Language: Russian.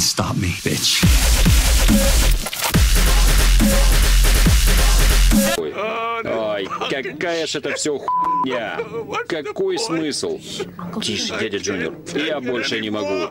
stop me, bitch. Ой, какая же это все хуйня. Какой смысл? Тише, дядя Джуниор. Я больше не могу.